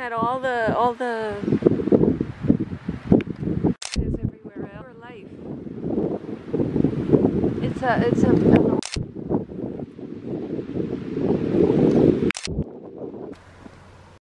at all the all the is everywhere else. Life. It's a it's a, a